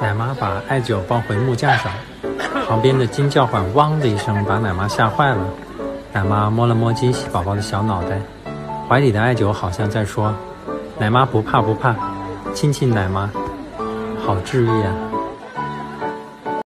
奶妈把艾九抱回木架上，旁边的金叫唤“汪”的一声把奶妈吓坏了。奶妈摸了摸惊喜宝宝的小脑袋，怀里的艾九好像在说：“奶妈不怕不怕，亲亲奶妈，好治愈啊。”